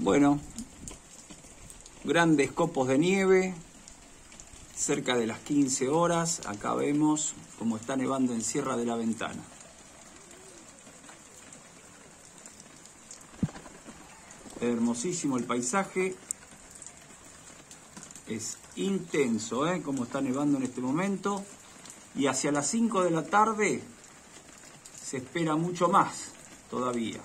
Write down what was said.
Bueno, grandes copos de nieve, cerca de las 15 horas. Acá vemos cómo está nevando en Sierra de la Ventana. Hermosísimo el paisaje. Es intenso, ¿eh? Como está nevando en este momento. Y hacia las 5 de la tarde se espera mucho más todavía.